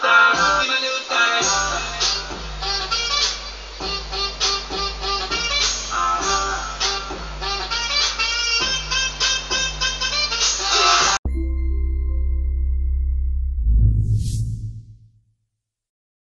the